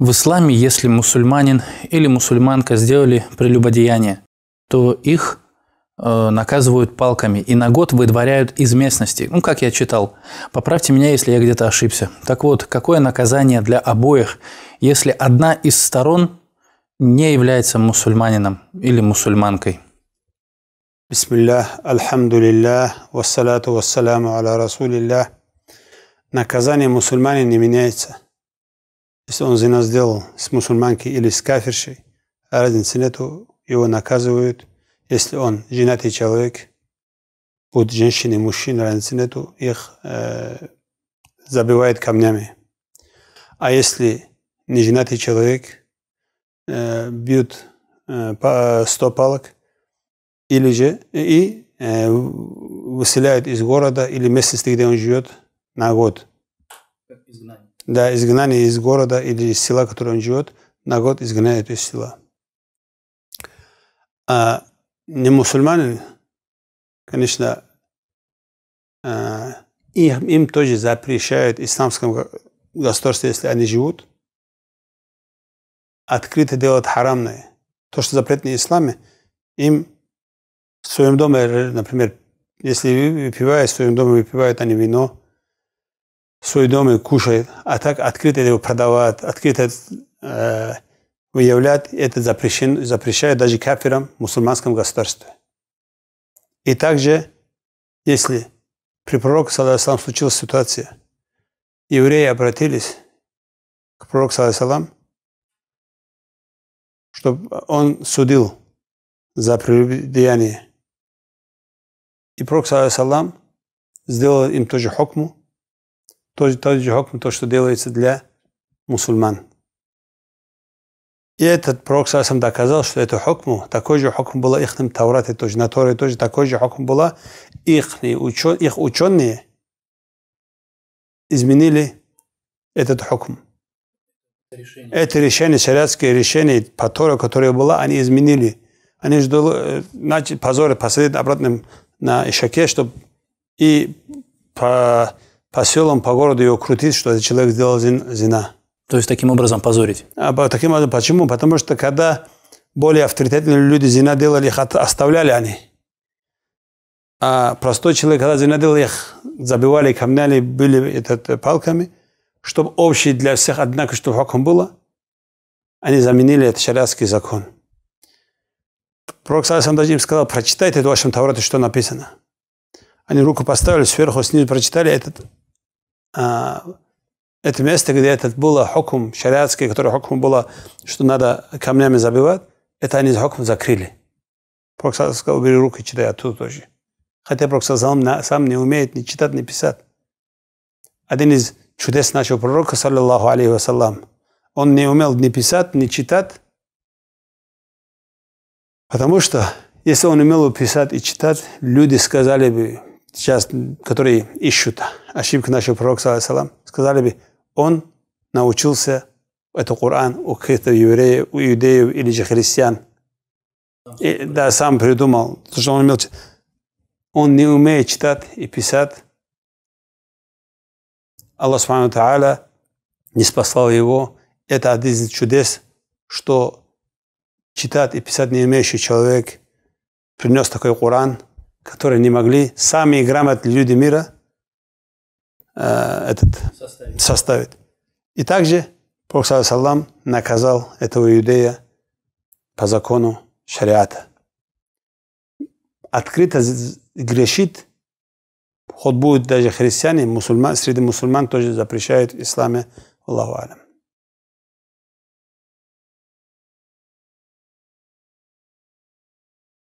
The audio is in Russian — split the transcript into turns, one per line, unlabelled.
В исламе, если мусульманин или мусульманка сделали прелюбодеяние, то их э, наказывают палками и на год выдворяют из местности. Ну, как я читал. Поправьте меня, если я где-то ошибся. Так вот, какое наказание для обоих, если одна из сторон не является мусульманином или мусульманкой?
Бисмиллах, альхамдулиллах, вассалату вассаламу аля расулиллах. Наказание мусульманина не меняется – если он зина сделал с мусульманки или с кафиршей, разницы нету, его наказывают. Если он женатый человек, будут женщины, мужчины, разницы нету, их э, забивают камнями. А если не женатый человек, э, бьют э, по 100 палок, или же и э, выселяют из города или местности, где он живет, на год. Как изгнание да, изгнание из города или из села, в котором он живет, на год изгоняют из села. А не мусульмане, конечно, а, им, им тоже запрещают в исламском государстве, если они живут, открыто делать харамное. То, что запретно в исламе, им в своем доме, например, если выпивают, в своем доме выпивают они вино, свой дом и кушает, а так открыто его продавать, открыто э, выявлять, это запрещен, запрещает даже кафирам в мусульманском государстве. И также, если при пророке, саллаху случилась ситуация, евреи обратились к пророку, саллаху чтобы он судил за прелюбодеяние. И пророк, саллаху сделал им тоже хокму, тот, тот же хокм, то, что делается для мусульман. И этот пророк сам доказал, что это хокму, такой же хокм было их Таурате тоже, на Торе тоже такой же хокм было. Их, учен, их ученые изменили этот хокм. Решение. Это решение, шариатское решение по Торе, которое было, они изменили. Они ждали, начали позорить, посадить обратно на Ишаке, чтобы и по по селам, по городу его крутить, что этот человек сделал зина.
То есть таким образом позорить?
А, таким образом, почему? Потому что когда более авторитетные люди зина делали, их оставляли они. А простой человек, когда зина делал, их забивали камнями, были этот, палками, чтобы общий для всех однако, что хоком было, они заменили этот шариатский закон. Пророк сам даже им сказал, прочитайте в вашем Таврате, что написано. Они руку поставили, сверху, снизу прочитали этот это место, где этот было хокум шариатский, который хокум было, что надо камнями забивать, это они хокум закрыли. Пророк сказал, убери руки, читай оттуда тоже. Хотя Пророк сам, сам не умеет ни читать, ни писать. Один из чудес нашего пророка, саллиллаху алейхи вассалам, он не умел ни писать, ни читать, потому что если он умел писать и читать, люди сказали бы, сейчас, которые ищут ошибки нашего пророка, сказали бы, он научился это Коран у каких-то евреев, у иудеев или же христиан. И, да, сам придумал, потому что он имел... Он не умеет читать и писать. Аллах Субхану Тааля не спасал его. Это один из чудес, что читать и писать не умеющий человек принес такой Коран – которые не могли самые грамотные люди мира э, этот составить. составить. И также Пророк Саллам наказал этого иудея по закону шариата. Открыто грешит, хоть будут даже христиане, мусульман, среди мусульман тоже запрещают в исламе. Аллаху алям.